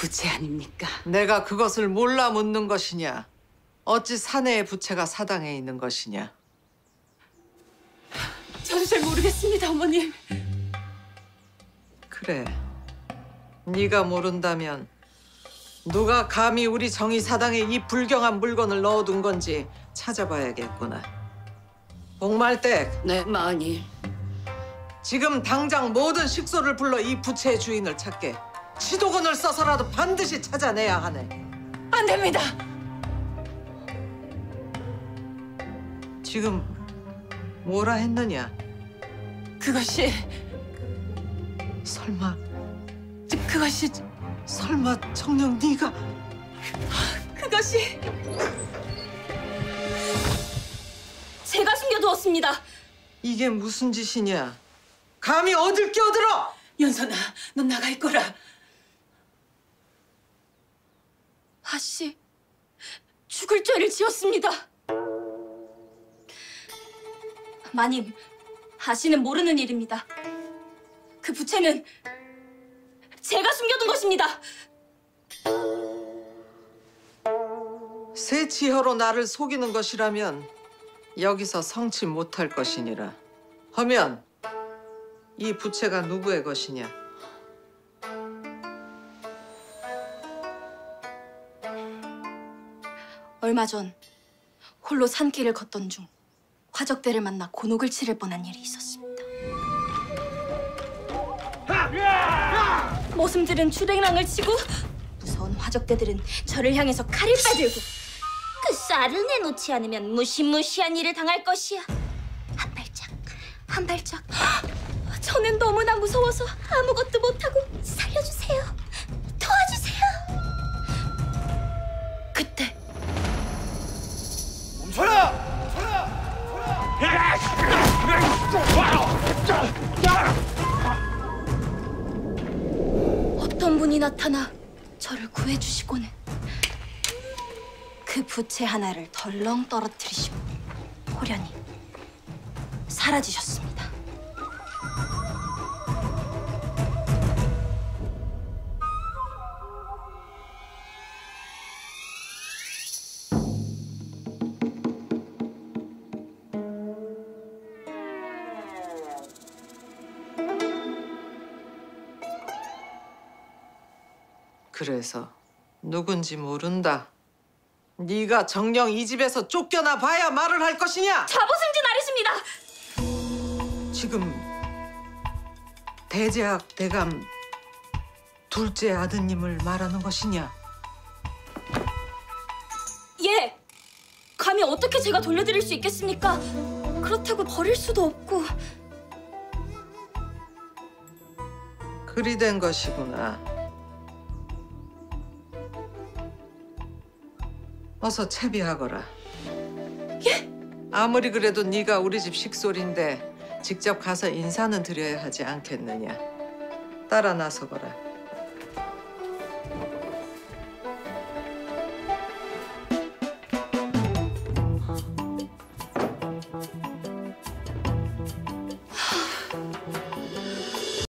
부채 아닙니까? 내가 그것을 몰라 묻는 것이냐? 어찌 사내의 부채가 사당에 있는 것이냐? 저도 잘 모르겠습니다, 어머님. 그래. 네가 모른다면 누가 감히 우리 정의 사당에 이 불경한 물건을 넣어둔 건지 찾아봐야겠구나. 복말댁, 네, 마님. 지금 당장 모든 식소를 불러 이 부채의 주인을 찾게. 시도건을 써서라도 반드시 찾아내야 하네. 안 됩니다. 지금 뭐라 했느냐? 그것이 설마, 저- 그것이 설마 정녕 네가 그것이 제가 숨겨두었습니다. 이게 무슨 짓이냐? 감히 어딜 끼어들어? 연선아, 넌 나가 있거라. 하씨, 죽을 죄를 지었습니다. 마님, 하씨는 모르는 일입니다. 그 부채는 제가 숨겨둔 것입니다. 새 지혜로 나를 속이는 것이라면 여기서 성치 못할 것이니라. 하면 이 부채가 누구의 것이냐? 얼마 전 홀로 산길을 걷던 중 화적대를 만나 곤혹을 치를 뻔한 일이 있었습니다. 모슴들은 주랭랑을 치고 무서운 화적대들은 저를 향해서 칼을 빼들고 그 쌀을 내놓지 않으면 무시무시한 일을 당할 것이야. 한 발짝, 한 발짝. 저는 너무나 무서워서 아무것도 못하고 어떤 분이 나타나 저를 구해주시고는 그 부채 하나를 덜렁 떨어뜨리시고 호련히 사라지셨습니다. 그래서 누군지 모른다. 네가 정녕 이 집에서 쫓겨나 봐야 말을 할 것이냐? 자부승진 아리십니다. 지금 대제학 대감 둘째 아드님을 말하는 것이냐? 예. 감히 어떻게 제가 돌려드릴 수 있겠습니까? 그렇다고 버릴 수도 없고 그리 된 것이구나. 어서 채비하거라. 예? 아무리 그래도 네가 우리 집 식솔인데 직접 가서 인사는 드려야 하지 않겠느냐. 따라 나서거라.